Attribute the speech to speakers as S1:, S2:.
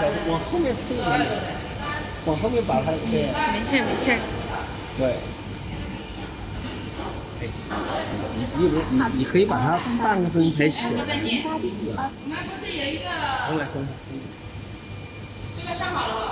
S1: 再往后面推一点点，往后面把它对
S2: 没事没事。
S1: 对。哎，你你你你可以把它半个身抬起来，是吧？从来松。
S3: 这个上好了。